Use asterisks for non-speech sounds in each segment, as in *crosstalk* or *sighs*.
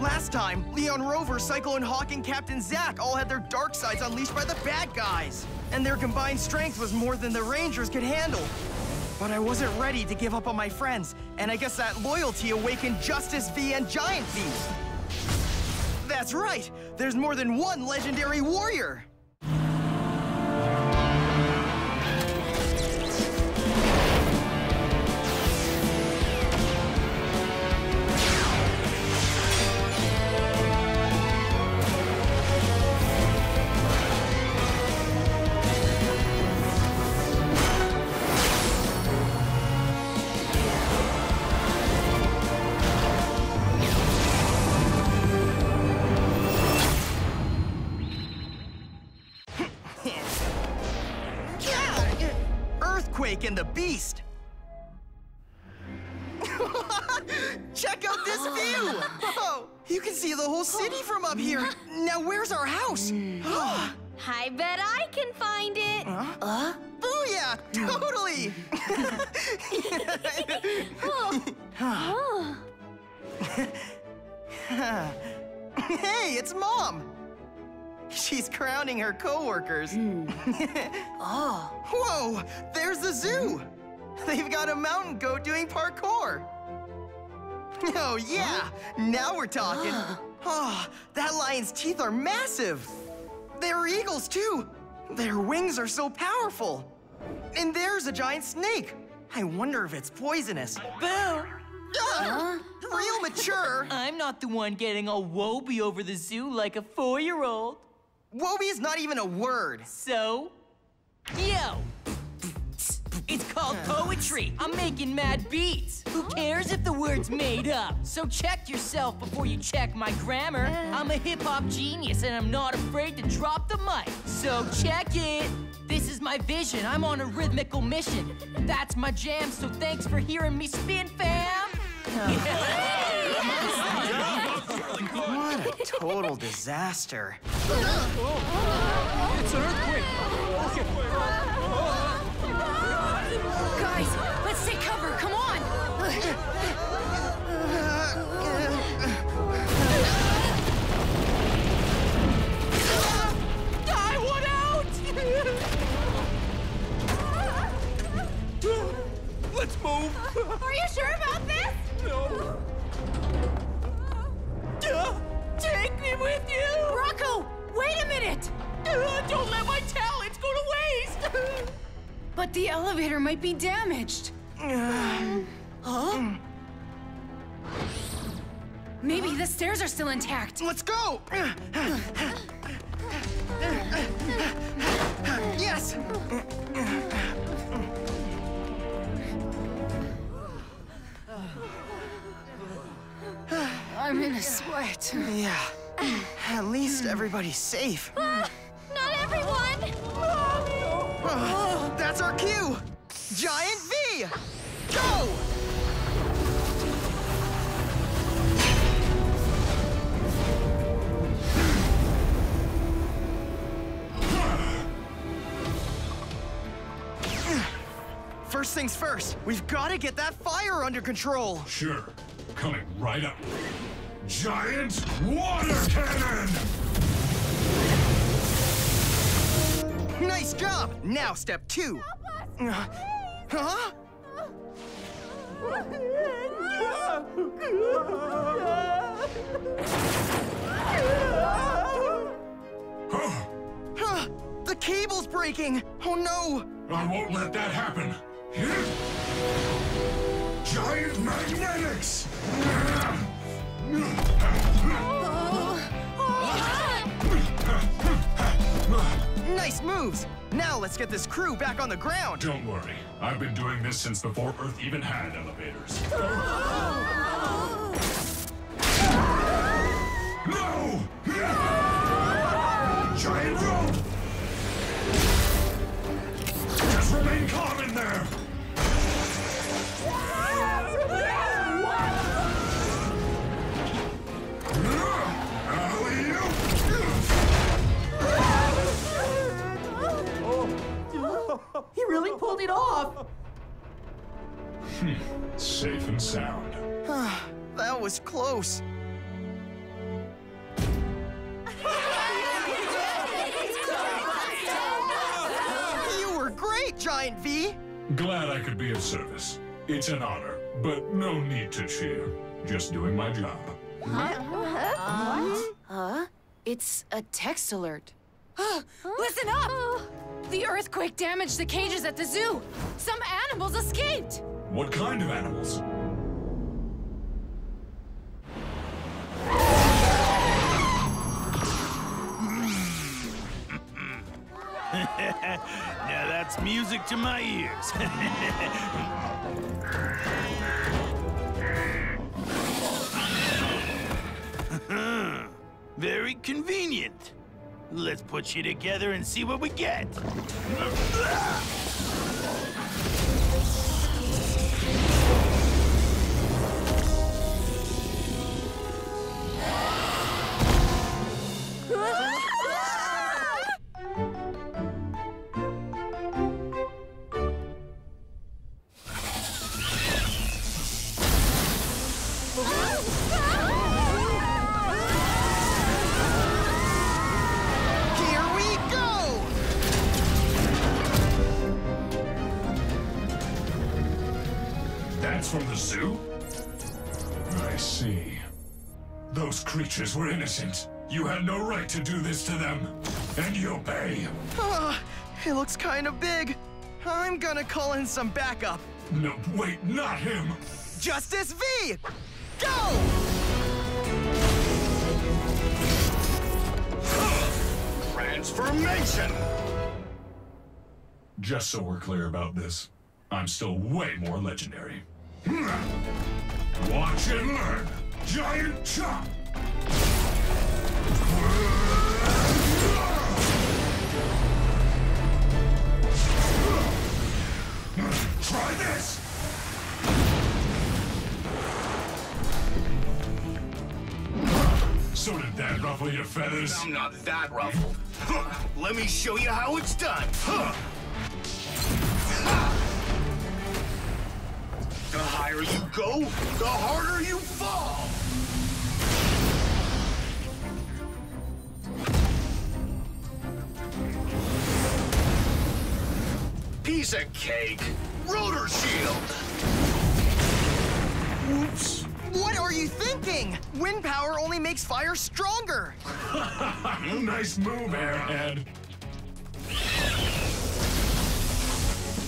Last time, Leon Rover, Cyclone Hawk, and Captain Zack all had their dark sides unleashed by the bad guys. And their combined strength was more than the Rangers could handle. But I wasn't ready to give up on my friends, and I guess that loyalty awakened Justice V and Giant V. That's right! There's more than one legendary warrior! Earthquake and the Beast! *laughs* Check out this *gasps* view! Oh, you can see the whole city from up here. Now, where's our house? *gasps* I bet I can find it. Huh? Uh? Booyah! Totally! *laughs* *laughs* Oh. hey, it's Mom! *laughs* She's crowning her coworkers. Oh. *laughs* Whoa! There's the zoo! They've got a mountain goat doing parkour. Oh, yeah! Now we're talking. Oh, that lion's teeth are massive. They're eagles, too. Their wings are so powerful. And there's a giant snake. I wonder if it's poisonous. Boo! Ah, Real mature. *laughs* I'm not the one getting all woby over the zoo like a four-year-old. Wobie's not even a word. So, yo! It's called poetry. I'm making mad beats. Who cares if the word's made up? So check yourself before you check my grammar. I'm a hip-hop genius and I'm not afraid to drop the mic. So check it. This is my vision. I'm on a rhythmical mission. That's my jam, so thanks for hearing me spin, fam. *laughs* What a total disaster. It's an earthquake! Guys, Don't let my talents go to waste! But the elevator might be damaged. *sighs* huh? Hmm. Maybe the stairs are still intact. Let's go! Yes! I'm in a sweat. Yeah. At least everybody's safe. *laughs* Not everyone. Oh, that's our cue! Giant V! Go! First things first, we've got to get that fire under control. Sure. Coming right up. Giant water cannon! Nice job! Now, step two. Uh, Huh? Huh, the cable's breaking! Oh no! I won't let that happen. Giant magnetics! Nice moves! Now let's get this crew back on the ground! Don't worry. I've been doing this since before Earth even had elevators. *laughs* really pulled it off! Hmm. Safe and sound. Ah, that was close. you were great, Giant V! Glad I could be of service. It's an honor, but no need to cheer. Just doing my job. Huh? Uh, what? Huh? It's a text alert. *gasps* Listen up! The earthquake damaged the cages at the zoo. Some animals escaped. What kind of animals? *laughs* Now that's music to my ears. *laughs* Very convenient. Let's put you together and see what we get. That's from the zoo? I see. Those creatures were innocent. You had no right to do this to them. And you'll pay. Ah, it looks kind of big. I'm gonna call in some backup. No, wait, not him. Justice V! Go! Transformation! Just so we're clear about this, I'm still way more legendary. Watch and learn. Giant chop. Try this. So did that ruffle your feathers? I'm not that ruffled. Let me show you how it's done. Higher you go, the harder you fall. Piece of cake. Rotor shield. Oops. What are you thinking? Wind power only makes fire stronger. *laughs* nice move, Airhead.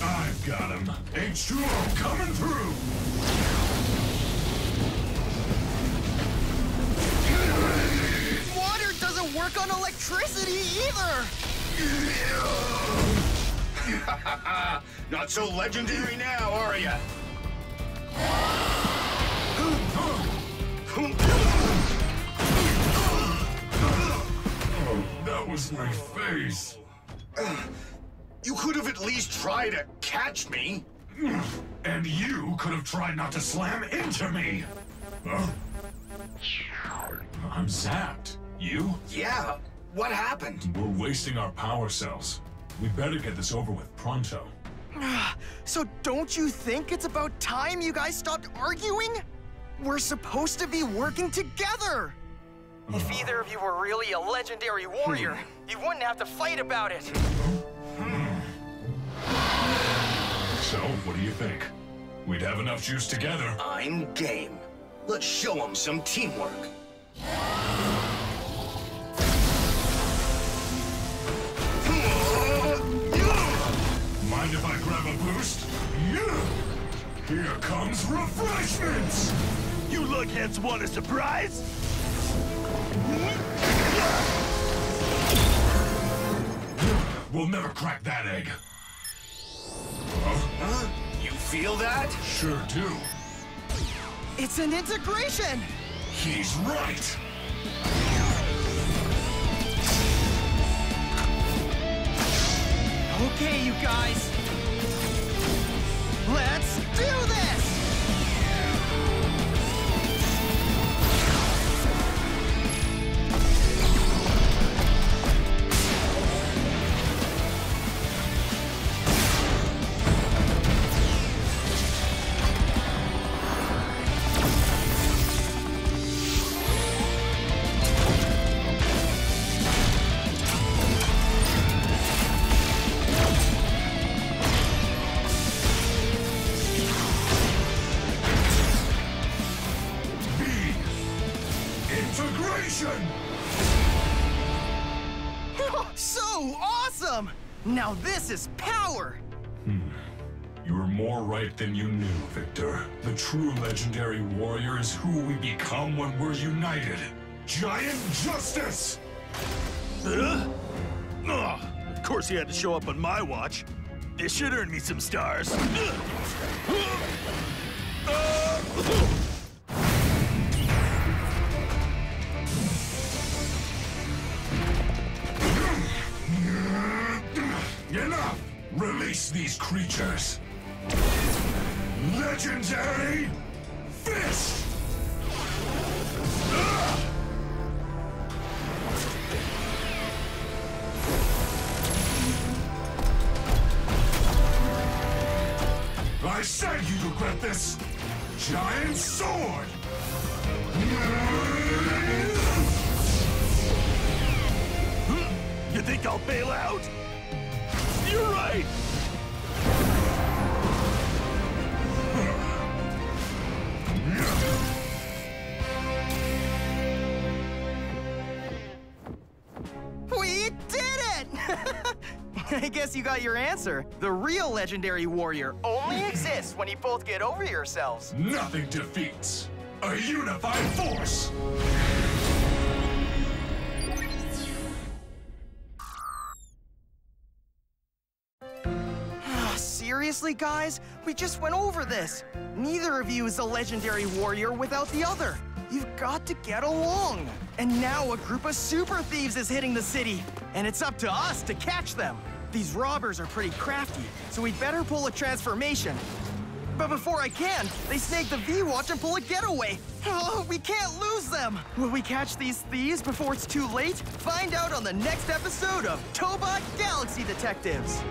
I've got him. H2O coming through. Water doesn't work on electricity either. *laughs* Not so legendary now, are ya? Oh, that was my face. You could have at least tried to catch me. And you could have tried not to slam into me. Huh? I'm zapped. You? Yeah, what happened? We're wasting our power cells. We better get this over with pronto. *sighs* So don't you think it's about time you guys stopped arguing? We're supposed to be working together. If either of you were really a legendary warrior, hmm. you wouldn't have to fight about it. What do you think? We'd have enough juice together. I'm game. Let's show them some teamwork. Mind if I grab a boost? Yeah! Here comes refreshments! You lookheads want a surprise? We'll never crack that egg. Huh? You feel that? Sure do. It's an integration. He's right. Okay, you guys. Now this is power! Hmm. You were more right than you knew, Victor. The true legendary warrior is who we become when we're united. Giant Justice! Huh? Ugh, of course he had to show up on my watch. This should earn me some stars. Uh, Release these creatures! Legendary Fist! I said you'd regret this! Giant Sword! You think I'll bail out? You're right! We did it! *laughs* I guess you got your answer. The real legendary warrior only exists when you both get over yourselves. Nothing defeats a unified force! Seriously, guys? We just went over this. Neither of you is a legendary warrior without the other. You've got to get along. And now a group of super thieves is hitting the city, and it's up to us to catch them. These robbers are pretty crafty, so we'd better pull a transformation. But before I can, they snake the V-Watch and pull a getaway. Oh, we can't lose them. Will we catch these thieves before it's too late? Find out on the next episode of Tobot Galaxy Detectives.